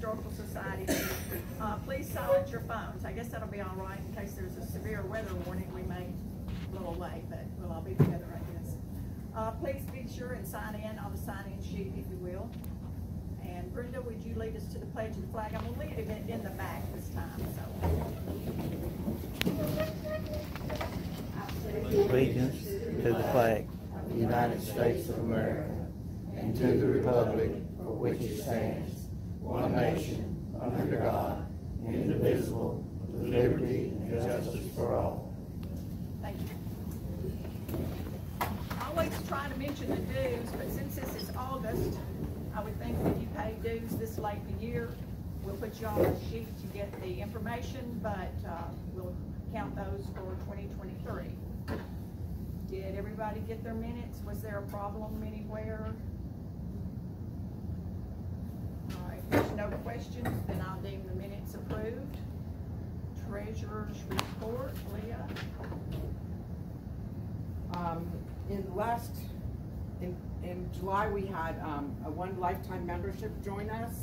Historical Society. Uh, please silence your phones. I guess that'll be all right in case there's a severe weather warning. We may a little late, but we'll all be together, I guess. Uh, please be sure and sign in on the sign-in sheet, if you will. And Brenda, would you lead us to the pledge of the flag? I'm gonna lead it in- in the back this time, so. allegiance to the flag of the United States of America and to the republic for which it stands, one nation, under God, indivisible, with liberty and justice for all. Thank you. I always try to mention the dues, but since this is August, I would think that you pay dues this late in the year. We'll put you on a sheet to get the information, but, uh, we'll count those for twenty twenty-three. Did everybody get their minutes? Was there a problem anywhere? If there's no questions, then I'll deem the minutes approved. Treasurer's report, Leah? Um, in last, in, in July, we had, um, a one lifetime membership join us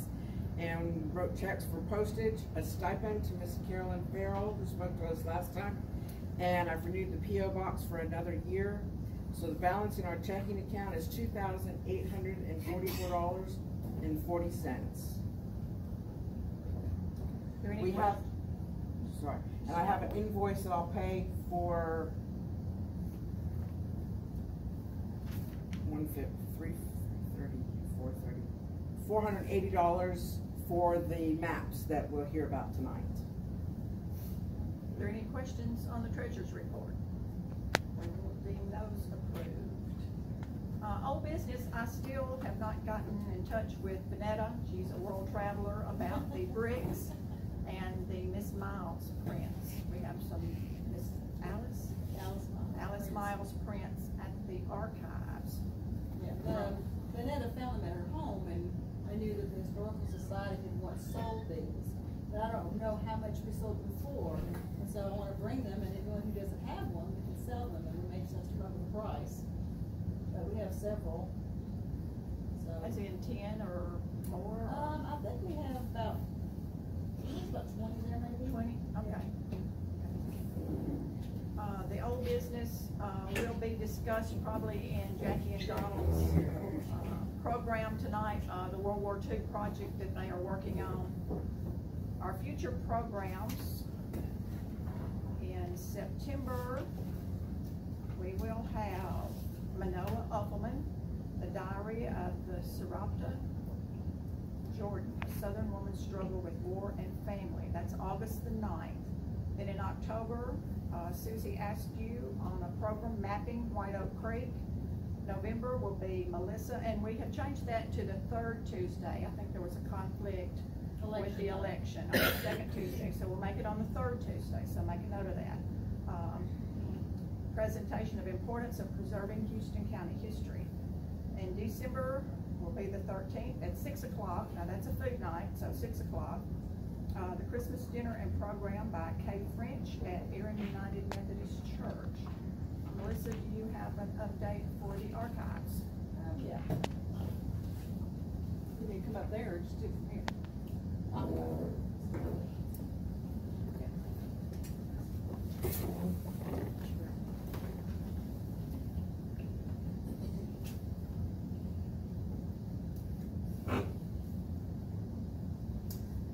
and wrote checks for postage, a stipend to Miss Carolyn Farrell, who spoke to us last time. And I've renewed the P O box for another year. So the balance in our checking account is two thousand eight hundred and and forty cents. cents. We que- have, sorry, and I have an invoice that I'll pay for one fif, three thirty, four thirty, four hundred and eighty dollars for the maps that we'll hear about tonight. Are there any questions on the treasurer's report? We will deem those approved. Uh, old business, I still have not gotten in touch with Vanetta, she's a world traveler, about the bricks and the Miss Miles prints. We have some Miss Alice, Alice Miles. Alice Miles prints at the archives. Yeah, um, Vanetta found them at her home, and I knew that the Historical Society had once sold these. But I don't know how much we sold them for, and so I wanna bring them, and anyone who doesn't have one, we can sell them, and it makes us come up with a price. We have several, so. In ten or more? Um, I think we have about, I think it's about twenty there maybe. Twenty, okay. Uh, the old business, uh, will be discussed probably in Jackie and Donald's, uh, program tonight, uh, the World War II project that they are working on. Our future programs, in September, we will have Manoa Uffleman, The Diary of the Sarepta Jordan, a Southern Woman's Struggle with War and Family. That's August the 9th. Then in October, uh, Susie asked you on a program mapping White Oak Creek. November will be Melissa, and we have changed that to the third Tuesday. I think there was a conflict with the election on the second Tuesday, so we'll make it on the third Tuesday, so make a note of that. Presentation of importance of preserving Houston County history. In December will be the thirteenth at six o'clock, now that's a food night, so six o'clock. Uh, the Christmas dinner and program by Kate French at Erin United Methodist Church. Melissa, do you have an update for the archives? Um, yeah. You need to come up there or just do it from here? Go.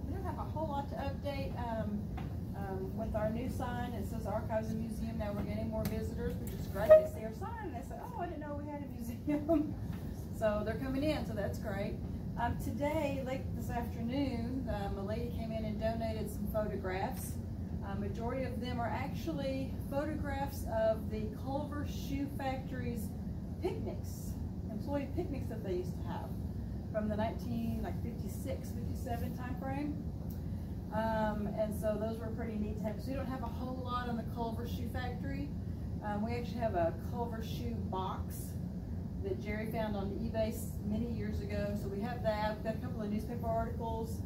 We don't have a whole lot to update, um, um, with our new sign, it says Archives and Museum, now we're getting more visitors, which is great, they see our sign, and they say, oh, I didn't know we had a museum. So they're coming in, so that's great. Um, today, late this afternoon, um, a lady came in and donated some photographs. Uh, majority of them are actually photographs of the Culver Shoe Factory's picnics, employee picnics that they used to have from the nineteen, like 56, 57 timeframe. Um, and so those were pretty neat to because we don't have a whole lot on the Culver Shoe Factory. Um, we actually have a Culver Shoe box that Jerry found on eBay many years ago, so we have that, we've got a couple of newspaper articles.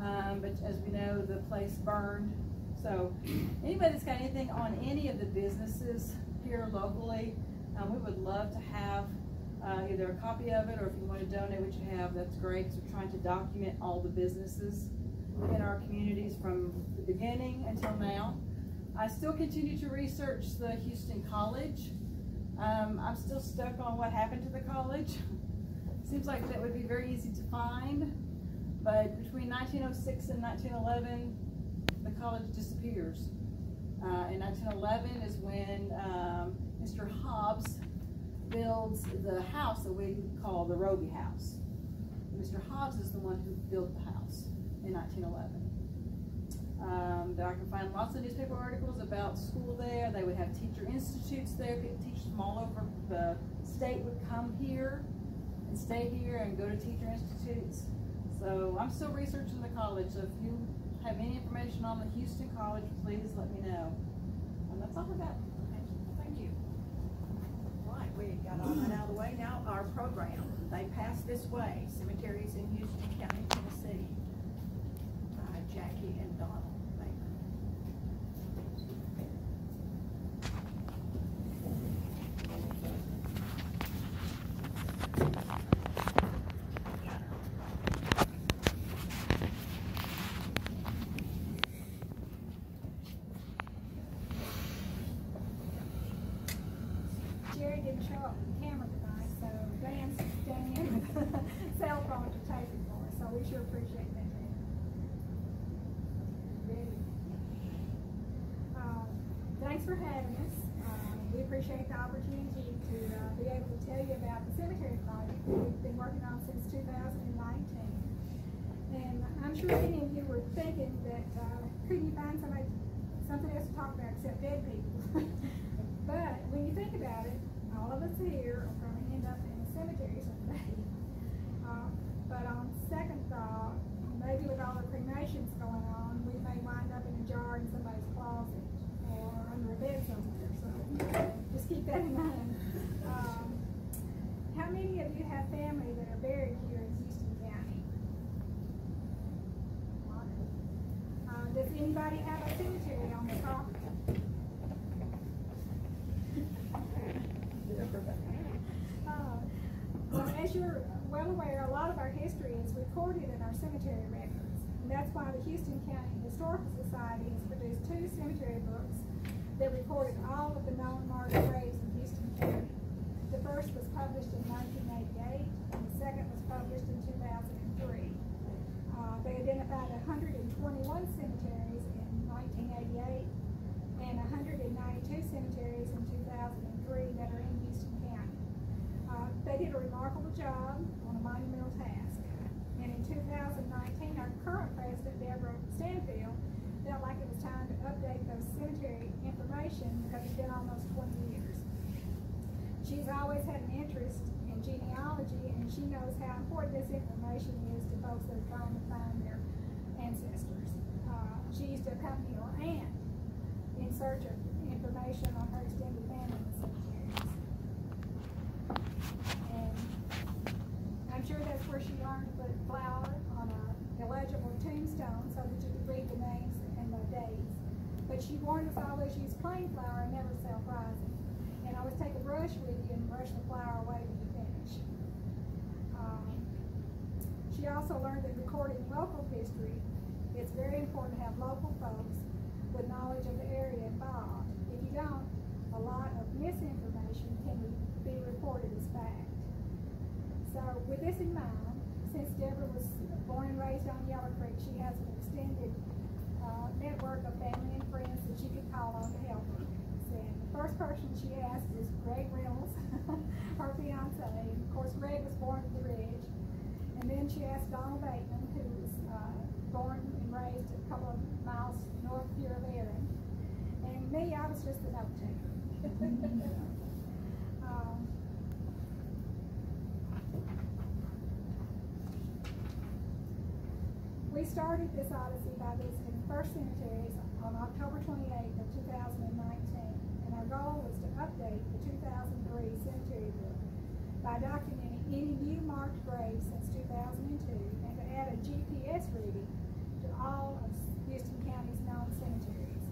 Um, but as we know, the place burned, so anybody that's got anything on any of the businesses here locally, um, we would love to have uh, either a copy of it, or if you wanna donate what you have, that's great, so we're trying to document all the businesses in our communities from the beginning until now. I still continue to research the Houston College. Um, I'm still stuck on what happened to the college. Seems like that would be very easy to find, but between nineteen oh six and nineteen eleven, the college disappears. Uh, in nineteen eleven is when, um, Mr. Hobbs builds the house that we call the Roby House. Mr. Hobbs is the one who built the house in nineteen eleven. Um, I can find lots of newspaper articles about school there. They would have teacher institutes there. Teachers from all over the state would come here and stay here and go to teacher institutes. So I'm still researching the college. So if you have any information on the Houston College, please let me know. And that's all I got. Thank you. Right, we got all that out of the way. Now, our program, They Pass This Way, Cemeteries in Houston County, Jackie and Donald Baker. Jerry didn't show up on camera tonight, so Dan's standing in with a cell phone to take it for us, so we sure appreciate that. Dan. Ready? Um, Thanks for having us. Um, We appreciate the opportunity to uh, be able to tell you about the cemetery project that we've been working on since two thousand and nineteen. And I'm sure many of you were thinking that, uh, couldn't you find somebody, something else to talk about except dead people? But when you think about it, all of us here are gonna end up in a cemetery someday. Uh, But on second thought, maybe with all the cremations going on, we may wind up in a jar in somebody's closet or under a bed somewhere, so just keep that in mind. Um, How many of you have family that are buried here in Houston County? Uh, does anybody have a cemetery on the property? Uh, as you're well aware, a lot of our history is recorded in our cemetery records. And that's why the Houston County Historical Society has produced two cemetery books that recorded all of the known marked graves in Houston County. The first was published in nineteen eighty-eight, and the second was published in two thousand and three. Uh, they identified hundred and twenty-one cemeteries in nineteen eighty-eight and hundred and ninety-two cemeteries in two thousand and three that are in Houston County. Uh, they did a remarkable job on a monumental task. And in two thousand nineteen, our current president, Deborah Stanfield, felt like it was time to update those cemetery information because it's been almost twenty years. She's always had an interest in genealogy and she knows how important this information is to folks that are trying to find their ancestors. Uh, she used to accompany her aunt in search of information on her extended family the cemeteries. And I'm sure that's where she learned to put flower on a illegible tombstone so that you could read the names and the dates. But she warned us always use plain flour and never self-rising. And I always take a brush with you and brush the flour away when you finish. Um, she also learned that recording local history, it's very important to have local folks with knowledge of the area involved. If you don't, a lot of misinformation can be reported as fact. So with this in mind, since Deborah was born and raised on Yellow Creek, she has an extended uh, network of family and friends that she could call on to help her first person she asked is Greg Reynolds, her fiance. Of course, Greg was born at the Ridge. And then she asked Donald Bateman, who was uh, born and raised a couple of miles north here of Erin. And me, I was just an note um, we started this odyssey by visiting First Cemeteries on October 28th of 2009 our goal was to update the two thousand three cemetery book by documenting any new marked graves since two thousand and two and to add a GPS reading to all of Houston County's known cemeteries.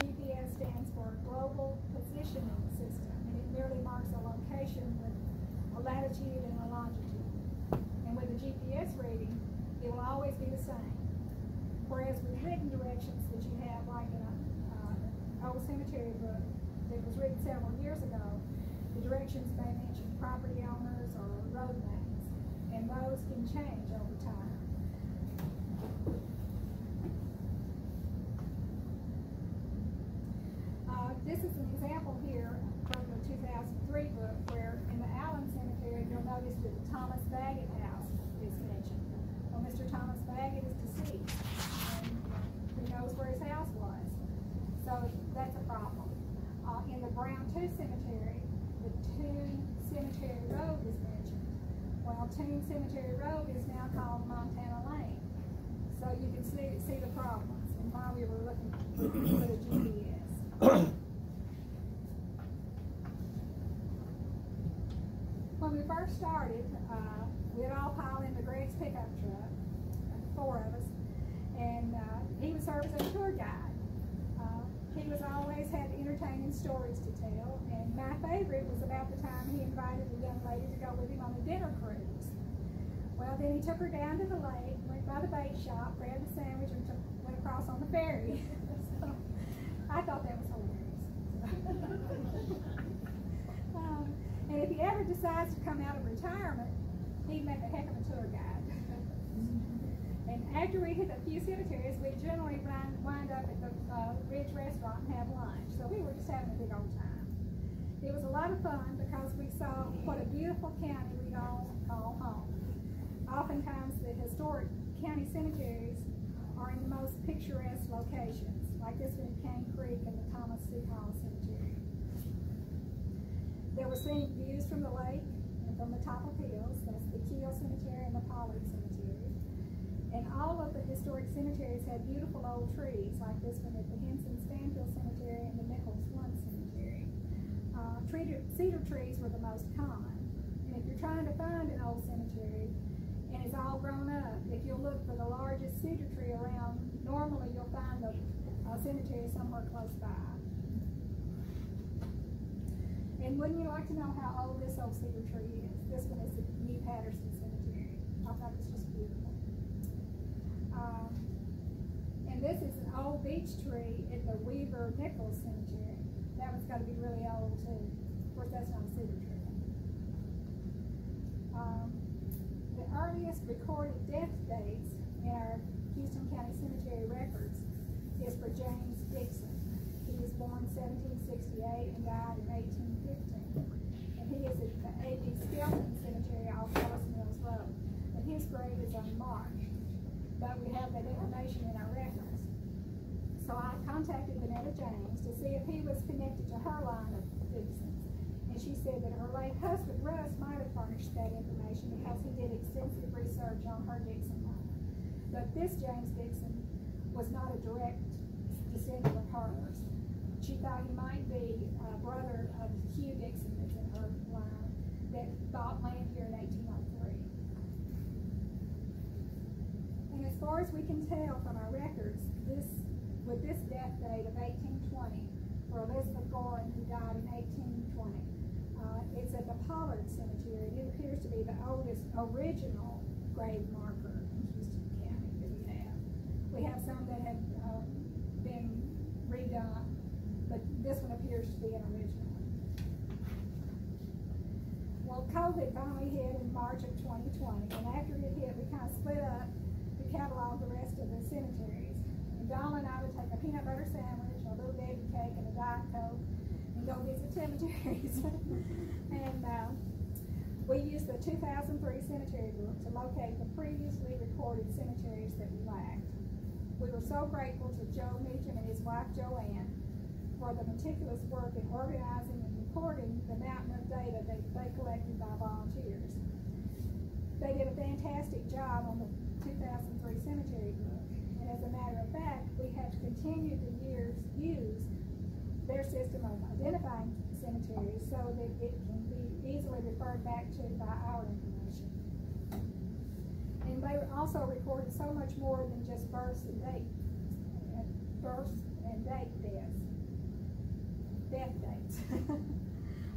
GPS stands for Global Positioning System, and it merely marks a location with a latitude and a longitude. And with a GPS reading, it will always be the same. Whereas with written directions that you have, like in a, uh, old cemetery book that was written several years ago, the directions may mention property owners or road names, and those can change over time. Uh, this is an example here from the two thousand three book where in the Allen Cemetery, you'll notice that the Thomas Baggett house is mentioned. Well, Mr. Thomas Baggett is deceased, and who knows where his house was? So that's a problem. Uh, in the Brown Two Cemetery, the Toon Cemetery Road is mentioned. Well, Toon Cemetery Road is now called Montana Lane. So you can see, see the problems and why we were looking for the GPS. When we first started, uh, we'd all pile into Greg's pickup truck, four of us, and, uh, he would serve as a tour was always had entertaining stories to tell, and my favorite was about the time he invited a young lady to go with him on a dinner cruise. Well, then he took her down to the lake, went by the bait shop, grabbed a sandwich, and took, went across on the ferry. so, I thought that was hilarious. um, and if he ever decides to come out of retirement, he'd make a heck of a tour guide. and after we hit a few cemeteries, we generally wind, wind up at the uh, Ridge Restaurant and have lunch. So we were just having a big old time. It was a lot of fun because we saw what a beautiful county we all call home. Oftentimes, the historic county cemeteries are in the most picturesque locations, like this one at Cane Creek and the Thomas C. Hall Cemetery. There were scenic views from the lake and from the top of hills. That's the Keel Cemetery and the Pollard Cemetery. And all of the historic cemeteries had beautiful old trees, like this one at the Henson Stanfield Cemetery and the Nichols One Cemetery. Uh, cedar trees were the most common. And if you're trying to find an old cemetery and it's all grown up, if you'll look for the largest cedar tree around, normally you'll find the uh, cemetery somewhere close by. And wouldn't you like to know how old this old cedar tree is? This one is the New Patterson Cemetery. I thought it was just beautiful. Um, and this is an old beech tree at the Weaver Nichols Cemetery. That one's gotta be really old too. Of course, that's not a tree. Um, the earliest recorded death dates in our Houston County Cemetery records is for James Dixon. He was born seventeen sixty-eight and died in eighteen fifteen. And he is at the A.B. Skelton Cemetery off Ellis Mills Road. But his grave is unmarked, but we have that information in our records. So I contacted Vanetta James to see if he was connected to her line of Dixons. And she said that her late husband Russ might have furnished that information because he did extensive research on her Dixon line. But this James Dixon was not a direct descendant of hers. She thought he might be a brother of Hugh Dixon that's in her line that bought land here in eighteen oh three. And as far as we can tell from our records, this, with this death date of eighteen twenty, for Elizabeth Gorin, who died in eighteen twenty, uh, it's at the Pollard Cemetery, it appears to be the oldest original grave marker in Houston County that we have. We have some that have, uh, been redone, but this one appears to be an original. Well, COVID finally hit in March of twenty twenty, and after it hit, we kind of split up to catalog the rest of the cemeteries. And I would take a peanut butter sandwich, a little baby cake, and a diet coke, and go visit cemeteries. and uh, we used the 2003 cemetery book to locate the previously recorded cemeteries that we lacked. We were so grateful to Joe Meacham and his wife Joanne for the meticulous work in organizing and recording the mountain of data that they collected by volunteers. They did a fantastic job on the 2003 cemetery book, as a matter of fact, we have continued to years use their system of identifying cemeteries so that it can be easily referred back to by our information. And they also recorded so much more than just births and date, uh, births and date deaths, death dates.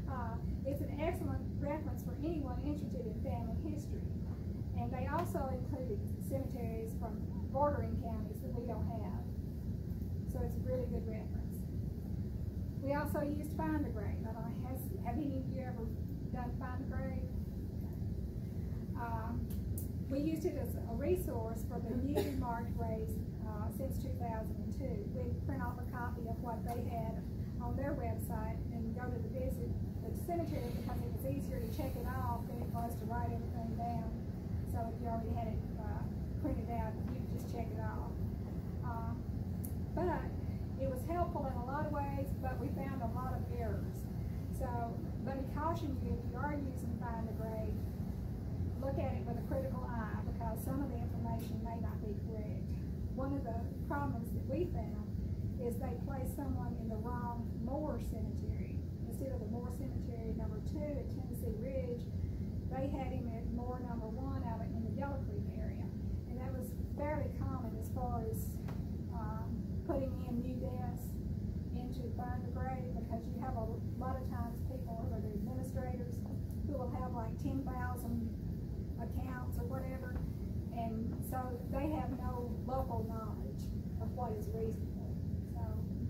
Uh, it's an excellent reference for anyone interested in family history. And they also included cemeteries from bordering counties that we don't have. So it's a really good reference. We also used Find a Grave. I don't know, has, have any of you ever done Find a Grave? Um, we used it as a resource for the newly marked graves uh, since 2002. We print off a copy of what they had on their website and go to the visit the cemetery because it was easier to check it off than it was to write everything down. So if you already had it uh, printed out, you could just check it off. Uh, but it was helpful in a lot of ways, but we found a lot of errors. So let me caution you, if you are using Find a Grave, look at it with a critical eye because some of the information may not be correct. One of the problems that we found is they placed someone in the wrong Moore Cemetery. Instead of the Moore Cemetery number two at Tennessee Ridge, they had him at Moore number one out in the Yellow Creek area. And that was fairly common as far as um, putting in new deaths into Find a Grave because you have a lot of times people who are the administrators who will have like ten thousand accounts or whatever. And so they have no local knowledge of what is reasonable. So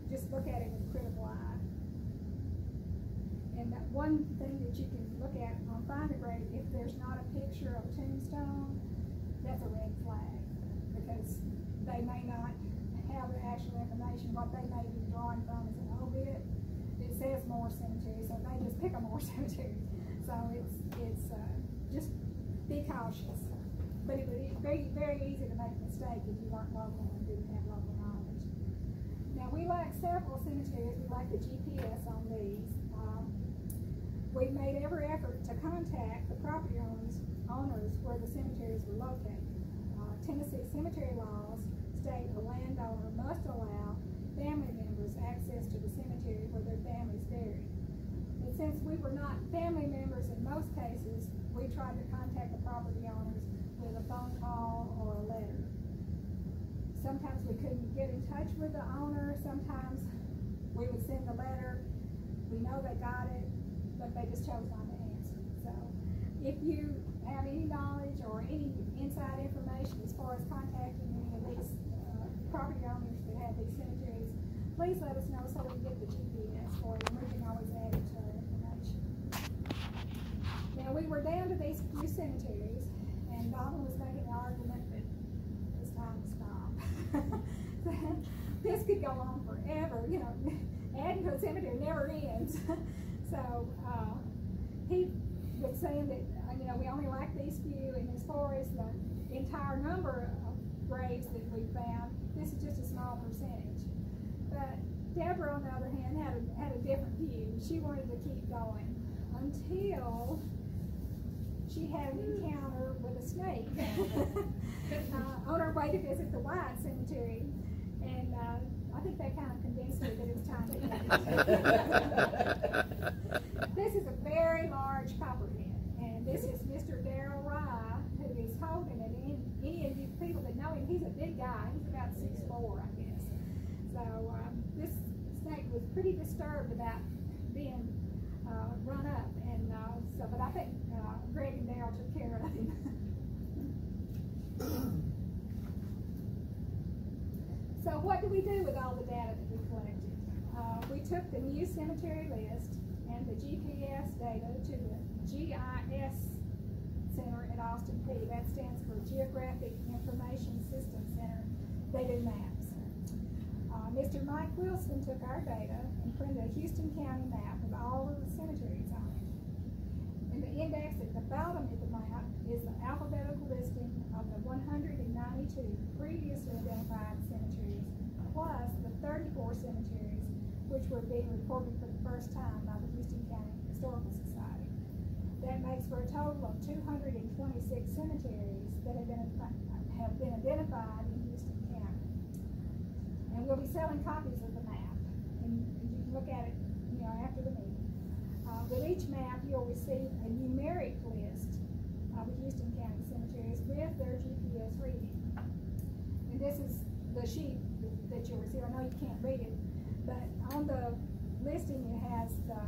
just look at it with critical eye. And that one thing that you can look at on Find a Grave, if there's not a picture of a tombstone, that's a red flag. Because they may not have the actual information, what they may be drawing from is an obit. It says Moore Cemetery, so they just pick a Moore Cemetery. So it's, it's, uh, just be cautious. But it would be very, very easy to make a mistake if you weren't local and didn't have local knowledge. Now, we like several cemeteries, we like the GPS on these. Um, We've made every effort to contact the property owners where the cemeteries were located. Tennessee cemetery laws state a landowner must allow family members access to the cemetery where their families buried. And since we were not family members in most cases, we tried to contact the property owners with a phone call or a letter. Sometimes we couldn't get in touch with the owner, sometimes we would send a letter, we know they got it, but they just chose not to answer. So if you have any knowledge or any inside information as far as contacting any of these uh, property owners that have these cemeteries, please let us know so we can get the GPS for you and we can always add it to our information. Now, we were down to these few cemeteries, and Donald was making the argument that it's time to stop. this could go on forever, you know, adding to a cemetery never ends. so, uh, he was saying that, you know, we only like these few, and as far as the entire number of graves that we found, this is just a small percentage. But Deborah, on the other hand, had a, had a different view. She wanted to keep going until she had an encounter with a snake uh, on her way to visit the White Cemetery. And uh, I think that kind of convinced her that it was time to this is a very large copperhead, and this is Mr. Darrell Rye, who is holding it. And any of you people that know guy. He's about six four, I guess. So um, this snake was pretty disturbed about being uh, run up, and uh, so. But I think uh, Greg and Darrell took care of him. so what do we do with all the data that we collected? Uh, we took the new cemetery list and the GPS data to the GIS Center at Austin Peay. That stands for Geographic Information System. They do maps. Uh, Mr. Mike Wilson took our data and printed a Houston County map with all of the cemeteries on it. And the index at the bottom of the map is the alphabetical listing of the 192 previously identified cemeteries, plus the 34 cemeteries which were being reported for the first time by the Houston County Historical Society. That makes for a total of 226 cemeteries that have been, have been identified in Houston. And we'll be selling copies of the map, and you can look at it, you know, after the meeting. Uh, with each map, you'll receive a numeric list of the Houston County cemeteries with their GPS reading. And this is the sheet that you'll receive. I know you can't read it, but on the listing, it has the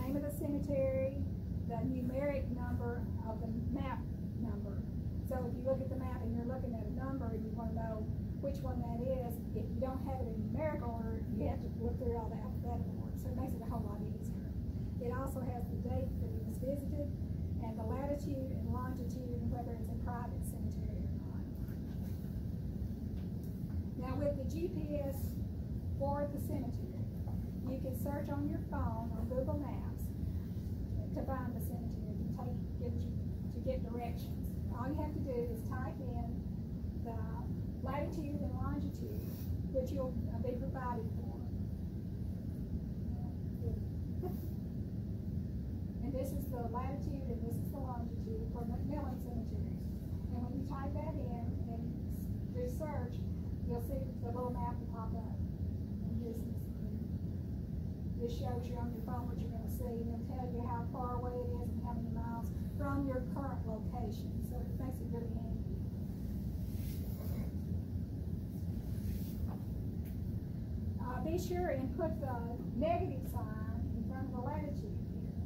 name of the cemetery, the numeric number of the map number. So if you look at the map and you're looking at a number and you wanna know which one that is, if you don't have it in numerical order, you have to look through all the alphabetical order, so it makes it a whole lot easier. It also has the date that it was visited, and the latitude and longitude, and whether it's a private cemetery or not. Now with the GPS for the cemetery, you can search on your phone or Google Maps to find the cemetery, to take, get you, to get directions. All you have to do is latitude and longitude, which you'll be provided for. And this is the latitude and this is the longitude for McMillan Cemetery. And when you type that in and do search, you'll see the little map will pop up. And this is, this shows you on your phone what you're gonna see, and it'll tell you how far away it is and how many miles from your current location, so it makes it really handy. Uh, be sure and put the negative sign in front of the latitude here.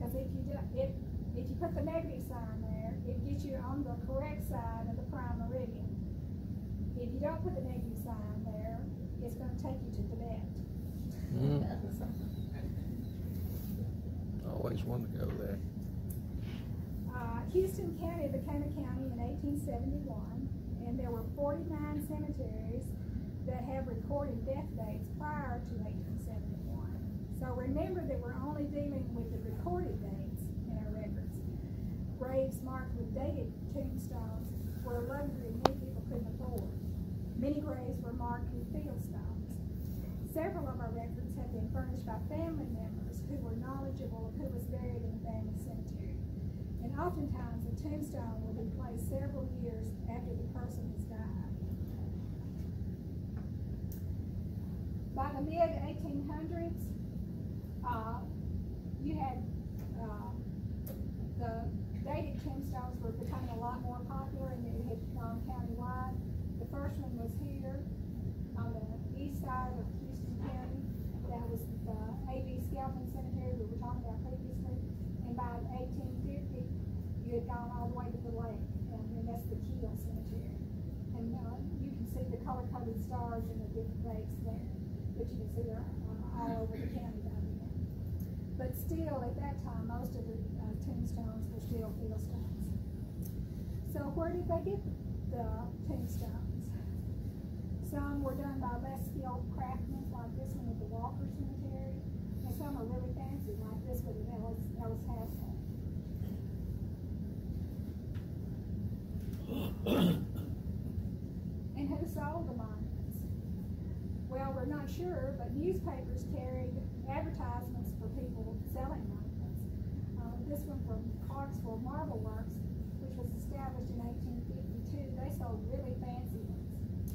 Cause if you do, if, if you put the negative sign there, it gets you on the correct side of the prime meridian. If you don't put the negative sign there, it's gonna take you to Tibet. Mm. Always wanted to go there. Uh, Houston County became a county in eighteen seventy-one, and there were forty-nine cemeteries that have recorded death dates prior to eighteen seventy-one. So remember that we're only dealing with the recorded dates in our records. Graves marked with dated tombstones were a luxury many people couldn't afford. Many graves were marked with field stones. Several of our records have been furnished by family members who were knowledgeable of who was buried in the family cemetery. And oftentimes, a tombstone will be placed several years after the person has died. By the mid eighteen hundreds, uh, you had, uh, the dated tombstones were becoming a lot more popular and it had gone countywide. The first one was here on the east side of Houston County. That was the A.B. Skelton Cemetery we were talking about previously. And by eighteen fifty, you had gone all the way to the lake, and that's the Keel Cemetery. And, uh, you can see the color-coded stars and the different dates there, but you can see all over the county down. But still, at that time, most of the uh, tombstones were still field stones. So where did they get the tombstones? Some were done by less skilled craftsmen, like this one at the Walker Cemetery, and some are really fancy, like this one at Ellis, Ellis Haskell. And who sold the monuments? Well, we're not sure, but newspapers carried advertisements for people selling monuments. Uh, this one from Clarksville Marble Works, which was established in eighteen fifty-two, they sold really fancy ones.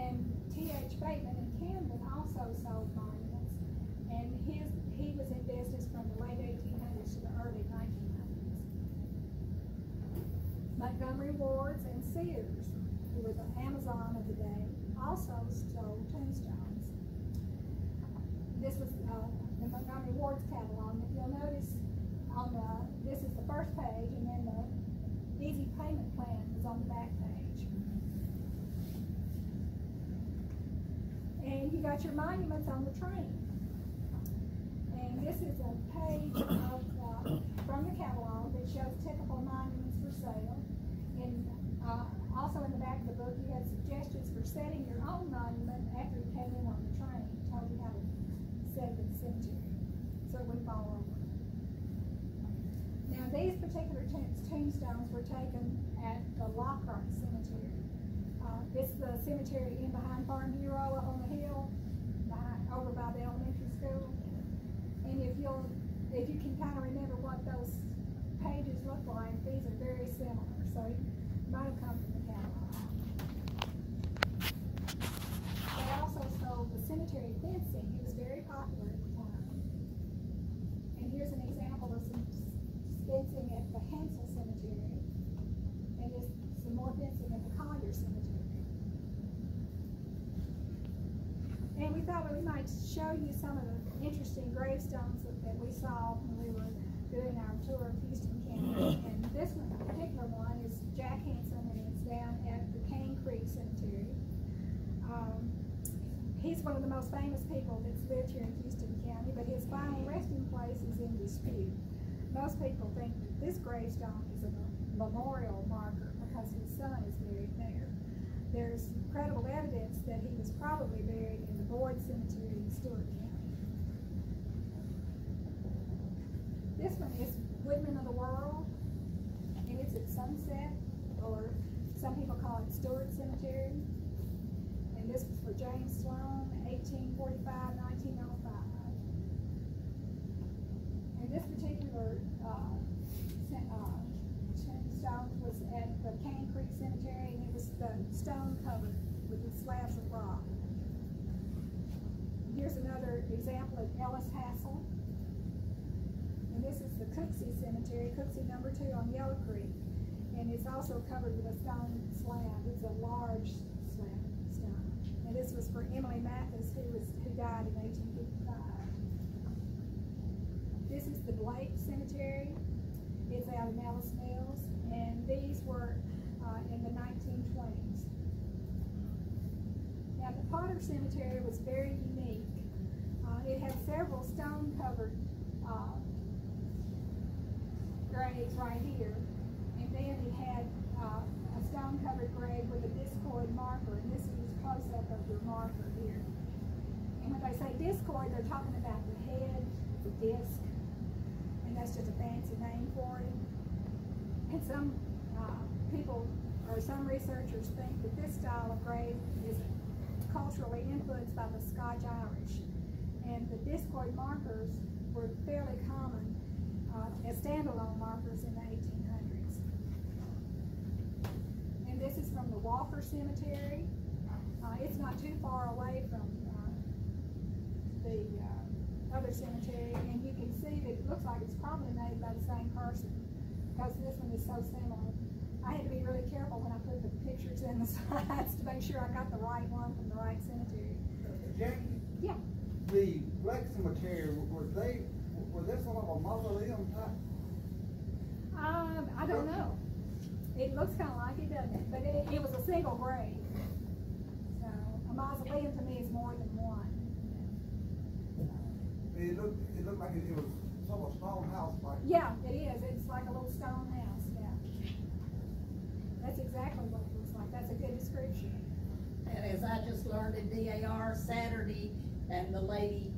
And T.H. Bateman in Camden also sold monuments, and his, he was in business from the late eighteen hundreds to the early nineteen hundreds. Montgomery Wards and Sears, who were the Amazon of the day, also sold tombstones. This was, uh, the Montgomery Ward's catalog, if you'll notice on the, this is the first page, and then the easy payment plan is on the back page. And you got your monuments on the train. And this is a page of, uh, from the catalog that shows typical monuments for sale. And, uh, also in the back of the book, you had suggestions for setting your own monument after you came in on the train. It Told you how to set it in the cemetery, so it wouldn't fall over. Now, these particular tombstones were taken at the Lockhart Cemetery. Uh, it's the cemetery in behind Farm Bureau up on the hill, behind, over by the elementary school. And if you'll, if you can kind of remember what those pages look like, these are very similar, so it might have come from the catalog. They also sold the cemetery fencing, it was very popular at the time. And here's an example of some fencing at the Hansel Cemetery. And there's some more fencing at the Collier Cemetery. We might show you some of the interesting gravestones that, that we saw when we were doing our tour of Houston County. And this one, particular one is Jack Hanson, and it's down at the Cane Creek Cemetery. Um, he's one of the most famous people that's lived here in Houston County, but his final resting place is in dispute. Most people think that this gravestone is a memorial marker because his son is buried there. There's credible evidence that he was probably buried in the Boyd Cemetery in Stewart County. This one is Woodman of the World, and it's at Sunset, or some people call it Stewart Cemetery. And this was for James Sloan, 1845, 1905. And this particular, uh, ce- uh, tombstone was at the Cane Creek Cemetery, and it was the stone covered with the slabs of rock. Here's Ellis Hassel. And this is the Cooksey Cemetery, Cooksey number two on Yellow Creek. And it's also covered with a stone slab. It's a large slab stone. And this was for Emily Mathis, who was, who died in eighteen fifty-five. This is the Blake Cemetery. It's out in Ellis Mills, and these were, uh, in the nineteen twenties. Now, the Potter Cemetery was very unique. It had several stone-covered, uh, graves right here. And then it had, uh, a stone-covered grave with a discoid marker, and this is close-up of your marker here. And when they say discoid, they're talking about the head, the disc, and that's just a fancy name for it. And some, uh, people, or some researchers think that this style of grave is culturally influenced by the Scotch Irish. And the discoid markers were fairly common, uh, as standalone markers in the eighteen hundreds. And this is from the Walker Cemetery. Uh, it's not too far away from, uh, the, uh, other cemetery, and you can see that it looks like it's probably made by the same person, because this one is so similar. I had to be really careful when I put the pictures in the slides to make sure I got the right one from the right cemetery. The Black Cemetery, were they, were this one of a mausoleum type? um, I don't know. It looks kinda like it, doesn't it? But it, it was a single grave. So, a mausoleum to me is more than one. It looked, it looked like it it was sort of a stone house like. Yeah, it is. It's like a little stone house, yeah. That's exactly what it looks like. That's a good description. And as I just learned in DAR Saturday, and the lady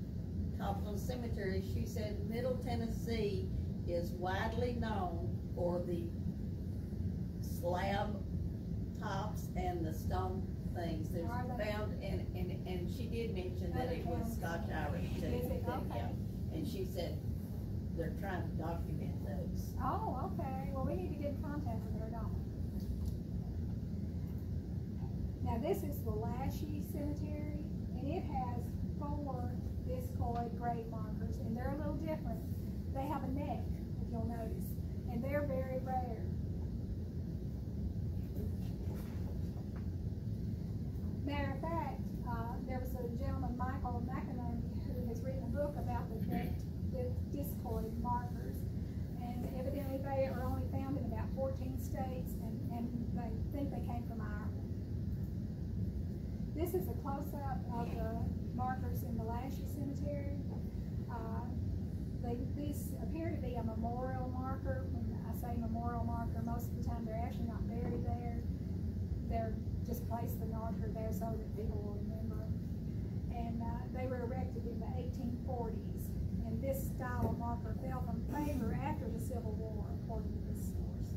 talked on cemetery, she said Middle Tennessee is widely known for the slab tops and the stone things. They? found, and, and, and she did mention that it was Scotch Irish too. Is it? Yeah. Okay. And she said they're trying to document those. Oh, okay. Well, we need to get in contact with her, don't we? Now, this is the Lashy Cemetery, and it has four discoid grave markers, and they're a little different. They have a neck, if you'll notice, and they're very rare. Matter of fact, uh, there was a gentleman, Michael McInerney, who has written a book about the di- discoid markers. And evidently they are only found in about fourteen states, and, and they think they came from Ireland. This is a close-up of the markers in the Lashy Cemetery. Uh, they, these appear to be a memorial marker. When I say memorial marker, most of the time they're actually not buried there. They're just placed the marker there so that people will remember. And, uh, they were erected in the eighteen forties. And this style of marker fell from favor after the Civil War, according to this source.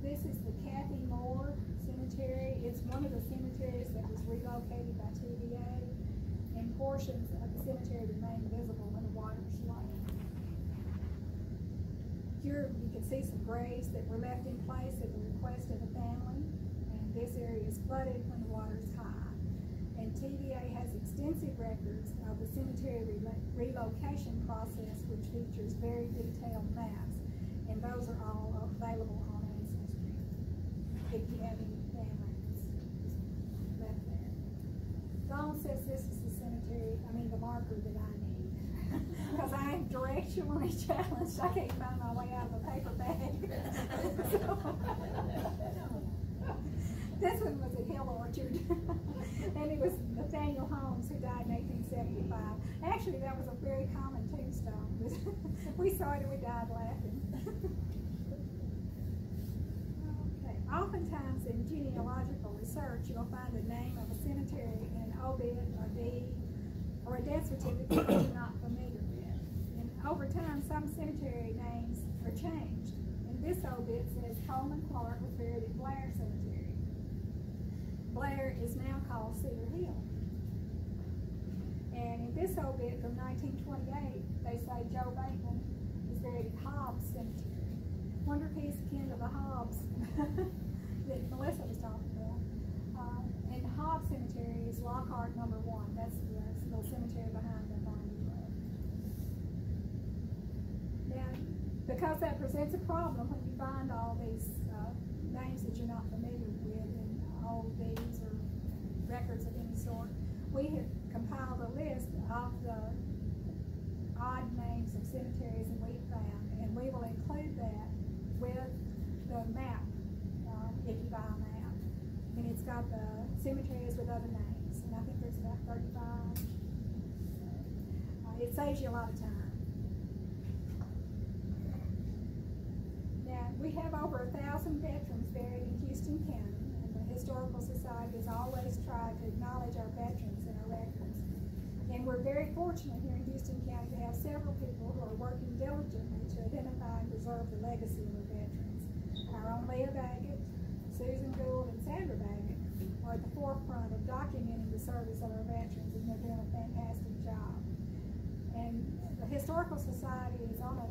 This is the Kathy Moore Cemetery. It's one of the cemeteries that was relocated by TVA, and portions of the cemetery remain visible when the water's low. Here, you can see some graves that were left in place at the request of the family, and this area is flooded when the water is high. And TVA has extensive records of the cemetery relo- relocation process, which features very detailed maps, and those are all available on Ancestry. If you have any this is the cemetery I mean, the marker that I need. Cause I am directionally challenged, I can't find my way out of a paper bag. This one was at Hill Orchard, and it was Nathaniel Holmes who died in eighteen seventy-five. Actually, that was a very common tombstone, we saw it and we died laughing. Okay, oftentimes in genealogical research, you'll find the name of a cemetery obit, deed, or a death certificate that you're not familiar with. And over time, some cemetery names are changed. And this obit says Coleman Clark was buried at Blair Cemetery. Blair is now called Cedar Hill. And in this obit from nineteen twenty-eight, they say Joe Bateman is buried at Hobbs Cemetery. Wonder if he's kin to the Hobbs that Melissa was talking about. Cemetery is Lockhart number one, that's the, little cemetery behind the Binding Road. Now, because that presents a problem when you find all these, uh, names that you're not familiar with in old deeds or records of any sort, we have compiled a list of the odd names of cemeteries that we found, and we will include that with the map, uh, if you buy a map. And it's got the cemeteries with other names, and I think there's about thirty-five. Uh, it saves you a lot of time. Now, we have over a thousand veterans buried in Houston County, and the Historical Society has always tried to acknowledge our veterans in our records. And we're very fortunate here in Houston County to have several people who are working diligently to identify and preserve the legacy of our veterans. Our own Leah Baggett, Susan Gould, and Sandra Baggett are at the forefront of documenting the service of our veterans, and they're doing a fantastic job. And the Historical Society is on a,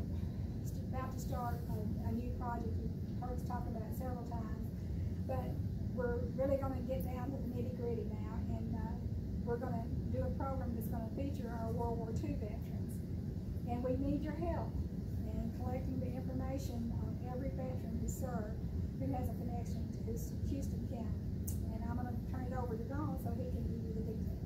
about to start a, a new project, you've heard us talk about it several times. But we're really gonna get down to the nitty gritty now, and, uh, we're gonna do a program that's gonna feature our World War II veterans. And we need your help in collecting the information on every veteran who served, who has a connection to Houston County. And I'm gonna turn so he can give you the details.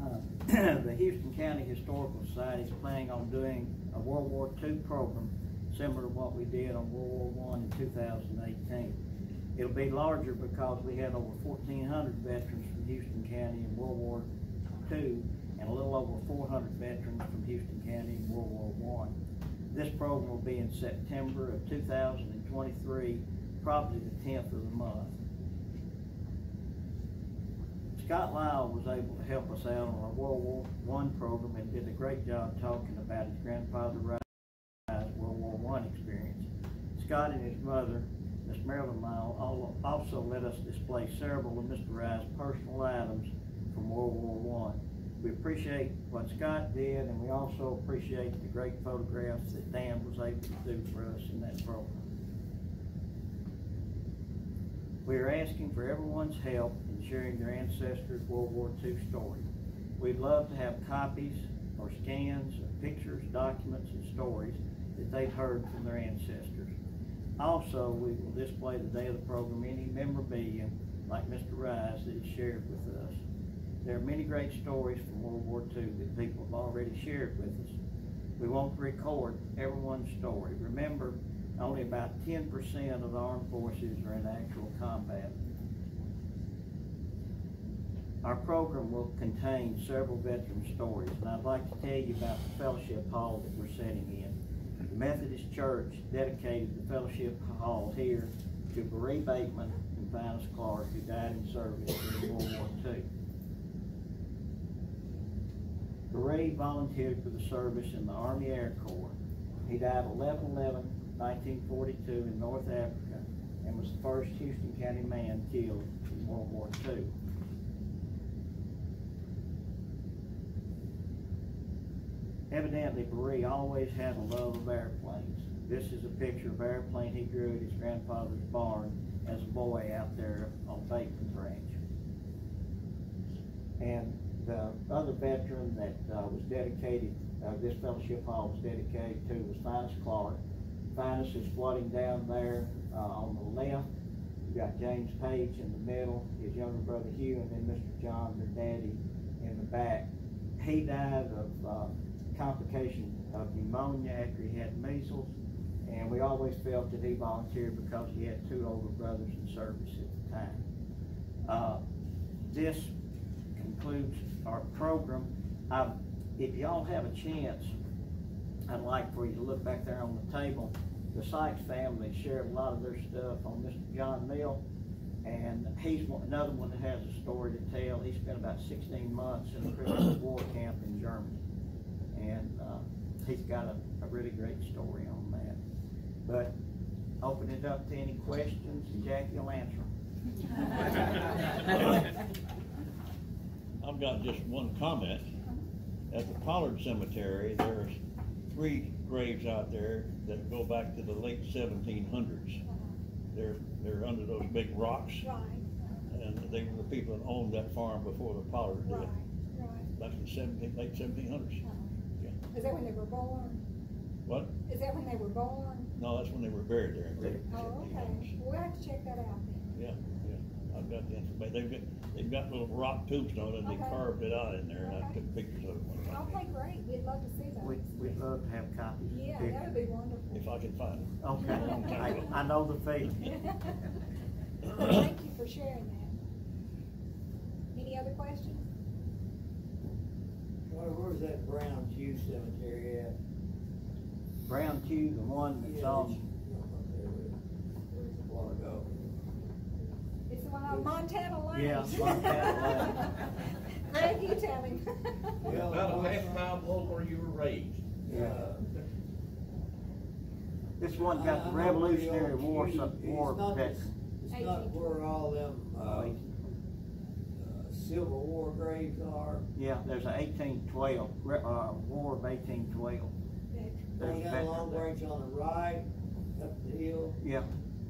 Uh, The Houston County Historical Society is planning on doing a World War II program similar to what we did on World War One in two thousand eighteen. It'll be larger because we had over fourteen hundred veterans from Houston County in World War II and a little over four hundred veterans from Houston County in World War One. This program will be in September of two thousand and twenty-three, probably the tenth of the month. Scott Lyle was able to help us out on our World War One program and did a great job talking about his grandfather World War One experience. Scott and his mother, Miss Marilyn Lyle, also let us display several of Mr. Rice's personal items from World War One. We appreciate what Scott did, and we also appreciate the great photographs that Dan was able to do for us in that program. We are asking for everyone's help in sharing their ancestors' World War II story. We'd love to have copies or scans of pictures, documents, and stories that they've heard from their ancestors. Also, we will display the day of the program any memorabilia like Mr. Rice that is shared with us. There are many great stories from World War II that people have already shared with us. We won't record everyone's story. Remember, only about ten percent of the armed forces are in actual combat. Our program will contain several veteran stories, and I'd like to tell you about the fellowship hall that we're setting in. The Methodist Church dedicated the fellowship hall here to Berea Bateman and Vinis Clark, who died in service during World War II. Berea volunteered for the service in the Army Air Corps. He died 11-11-1942 in North Africa and was the first Houston County man killed in World War II. Evidently, Berea always had a love of airplanes. This is a picture of airplane he grew at his grandfather's barn as a boy out there on Bateman's Ranch. And the other veteran that uh, was dedicated, uh, this fellowship hall was dedicated to was Vinis Clark. find us is flooding down there, uh, on the left. You got James Page in the middle, his younger brother Hugh, and then Mr. John, their daddy, in the back. He died of, uh, complication of pneumonia after he had measles, and we always felt that he volunteered because he had two older brothers in service at the time. Uh, this concludes our program. I, if y'all have a chance, I'd like for you to look back there on the table. The Sykes family shared a lot of their stuff on Mr. John Mill, and he's one, another one that has a story to tell. He spent about sixteen months in the Christmas war camp in Germany, and, uh, he's got a, a really great story on that. But open it up to any questions, and Jackie will answer them. I've got just one comment. At the Pollard Cemetery, there's three graves out there that go back to the late seventeen hundreds. They're, they're under those big rocks, Right, and they were the people that owned that farm before the Pollard did, right. back in the seventeen, late seventeen hundreds. Uh-huh. Yeah. Is that when they were born? What? Is that when they were born? No, that's when they were buried there in Oh, okay. We'll have to check that out then. Yeah, yeah, I've got the information. They've got, they've got little rock tombstones and they Okay. carved it out in there, and I took pictures of it one time. Okay, great. We'd love to see We, we'd love to have copies. Yeah, that would be wonderful. If I can find it. Okay, I, I know the feeling. Thank you for sharing that. Any other questions? Where, where's that Brown Jew cemetery at? Brown Q, the one that's Yeah, on, that you- A while ago. It's the one on Montana Lane. Yeah, Montana Greg, you tell him. Well, About a half mile below where you were raised. yeah. uh, This one got I- the I Revolutionary the War, Jew- some it's war not the- veterans. It's not where all them, uh, uh, Civil War graves are. Yeah, there's an eighteen twelve, uh, War of eighteen twelve. They got a long range on the right, up the hill. Yeah,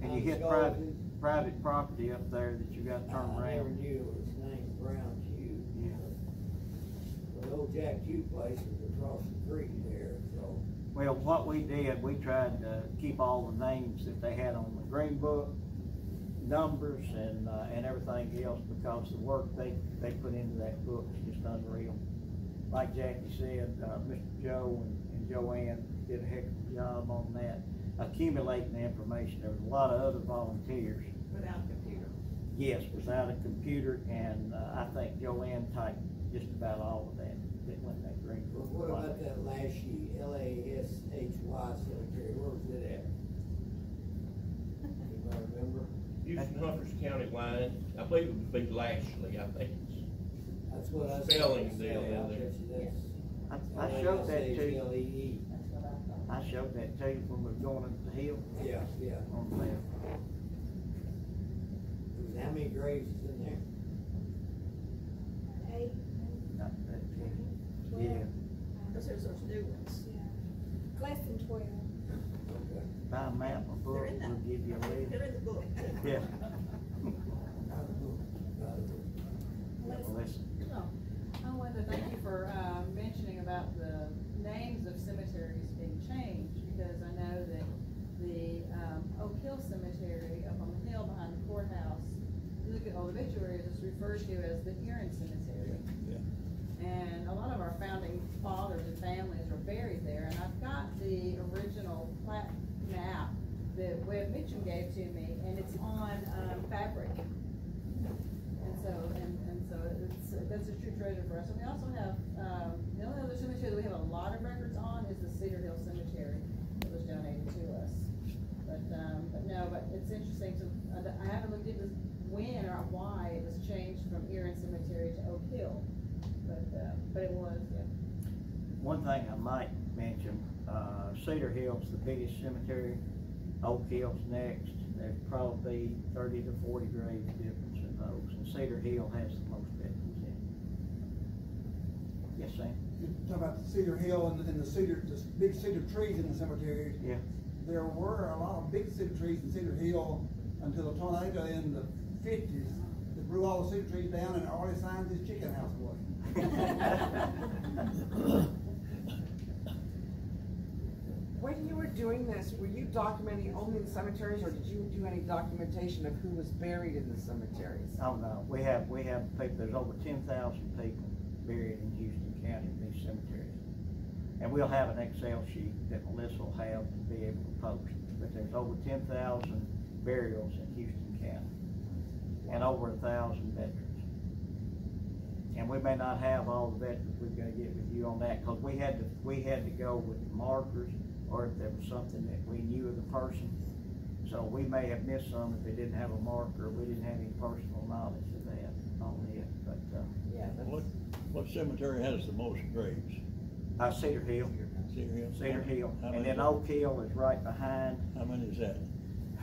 and you hit Scoggins. private, private property up there that you gotta turn I never knew it was named Brown Jew. Yeah. The old Jack Jew place is across the creek there, so. Well, what we did, we tried to keep all the names that they had on the green book, numbers and, uh, and everything else, because the work they, they put into that book is just unreal. Like Jackie said, uh, Mr. Joe and and Joanne did a heck of a job on that, accumulating the information. There was a lot of other volunteers. Without a computer. Yes, without a computer, and, uh, I think Joanne typed just about all of that, that went in that green Well, what about that last sheet, L A S H Y cemetery, where was it at? Anybody remember? Houston Humphreys County line, I believe it would be Lashley, I think. That's what I. Spelling said, deal in I there. that's I, I showed that to you. L-A-S-H-L-E-E. I showed that to you when we were going up the hill Yeah, yeah. on the left. How many graves is in there? Eight, Not that, twelve. Yeah, Cause there's those new ones. Yeah. Less than twelve. Okay. buy a map, a book, They're in we'll give you a list. They're in the book. Yeah. Less Well, listen, I wanted to thank you for, uh, mentioning about the names of cemeteries being changed, because I know that the, um, Oak Hill Cemetery up on the hill behind the courthouse, you look at old obituaries, it's referred to as the Erin Cemetery. Yeah. And a lot of our founding fathers and families are buried there, and I've got the original plat map that Webb Mitchum gave to me, and it's on, um, fabric. And so, and, and so it's, that's a true treasure for us. And we also have, um, the only other cemetery that we have a lot of records on is the Cedar Hill Cemetery that was donated to us. But, um, but no, but it's interesting to, I haven't looked into when or why it was changed from Erin Cemetery to Oak Hill. But, uh, but it was, yeah. one thing I might mention, uh, Cedar Hill's the biggest cemetery, Oak Hill's next. There's probably thirty to forty grave difference in those, and Cedar Hill has the most veterans in it. Yes, Sam? You talk about the Cedar Hill and, and the cedar, the big cedar trees in the cemetery. Yeah. There were a lot of big cedar trees in Cedar Hill until a tornado in the fifties that blew all the cedar trees down and already signed his chicken house away. when you were doing this, were you documenting only the cemeteries, or did you do any documentation of who was buried in the cemeteries? Oh, no, we have, we have people, there's over ten thousand people buried in Houston County in these cemeteries. And we'll have an Excel sheet that Melissa will have to be able to post, but there's over ten thousand burials in Houston County. And over a thousand veterans. And we may not have all the veterans, we're going to get with you on that, cause we had to, we had to go with the markers, or if there was something that we knew of the person. So we may have missed some if they didn't have a marker, we didn't have any personal knowledge of that on it, but, uh, Yeah, What, what cemetery has the most graves? Uh, Cedar Hill, Cedar Hill? Cedar Hill, How and then Oak Hill is right behind, How many is that?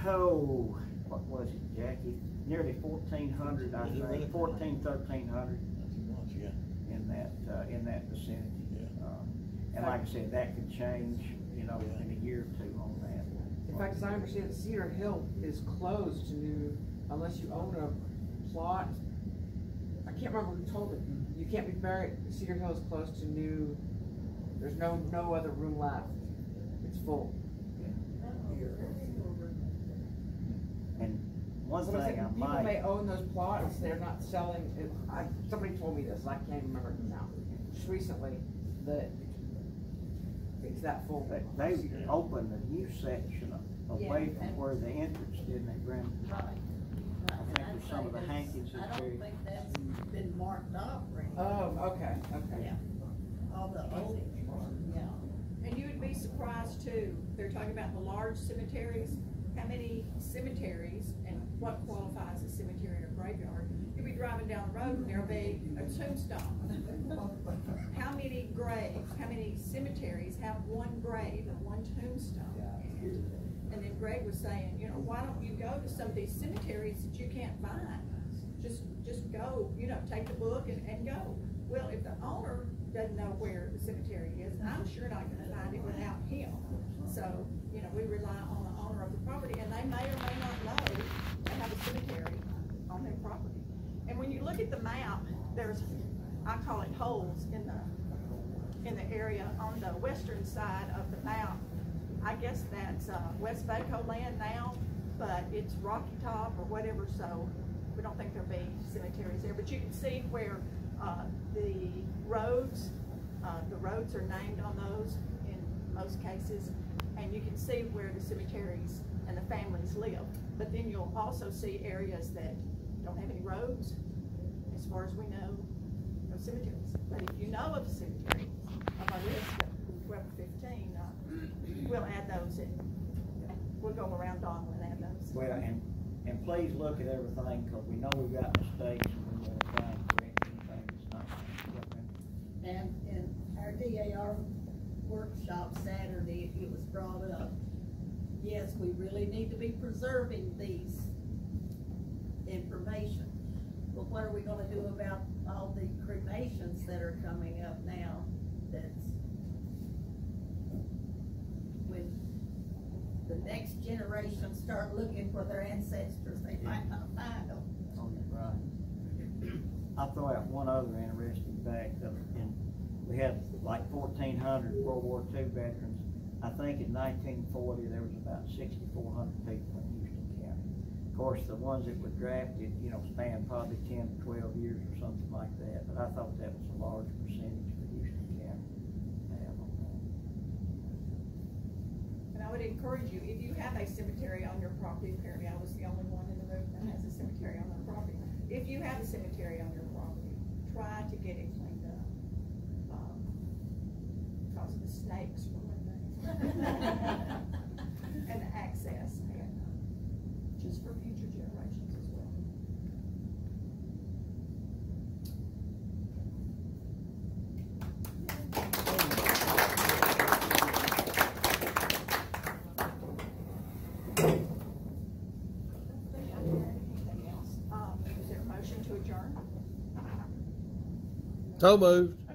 oh, what was it, Jackie? Nearly fourteen hundred, I Is it really? think, fourteen, thirteen hundred That's a bunch, yeah. in that, uh, in that vicinity. Yeah. Um, And like I said, that could change, you know, in a year or two on that. In fact, as I understand it, Cedar Hill is closed to new, unless you own a plot. I can't remember who told me, you can't be buried, Cedar Hill is closed to new, there's no, no other room left. It's full. And one Somebody thing said I People might. may own those plots, they're not selling, it, I, somebody told me this, I can't remember it now, just recently, that it's that full. They, they opened a new section away Yeah. from where the entrance did at Grand. Right. I think there's some of the Hankins is I very- don't think that's been marked off or anything. Oh, okay, okay. Yeah, all the old, yeah. And you would be surprised too, they're talking about the large cemeteries, how many cemeteries and what qualifies as cemetery a graveyard. You'll be driving down the road and there'll be a tombstone. How many graves, how many cemeteries have one grave and one tombstone? And then Greg was saying, you know, why don't you go to some of these cemeteries that you can't find? Just, just go, you know, take the book and, and go. Well, if the owner doesn't know where the cemetery is, And I'm sure not gonna find it without him. So, you know, we rely on the owner of the property, and they may or may not know they have a cemetery on their property. And when you look at the map, there's, I call it holes in the, in the area on the western side of the map. I guess that's, uh, Westvaco land now, but it's Rocky Top or whatever, so we don't think there'll be cemeteries there. But you can see where, uh, the roads, uh, the roads are named on those in most cases. And you can see where the cemeteries and the families live. But then you'll also see areas that don't have any roads, as far as we know, no cemeteries. But if you know of a cemetery, on my list of twelve or fifteen, uh, we'll add those in. We'll go around Donald and add those. Well, and, and please look at everything, cause we know we've got mistakes and we try and correct anything that's not. And in our DAR workshop Saturday, it was brought up, yes, we really need to be preserving these information. But what are we gonna do about all the cremations that are coming up now? That's when the next generation start looking for their ancestors, they might not find them. Oh, right. I'll throw out one other interesting fact, of in, we had like fourteen hundred World War II veterans. I think in nineteen forty, there was about sixty-four hundred people in Houston County. Of course, the ones that were drafted, you know, spanned probably ten to twelve years or something like that, but I thought that was a large percentage for Houston County to have on that. And I would encourage you, if you have a cemetery on your property, apparently I was the only one in the room that has a cemetery on their property. If you have a cemetery on your try to get it cleaned up. Um, Cause of the snakes for one thing. And the access, and, uh, just for future generations as well. Anything else? Um, is there a motion to adjourn? So moved.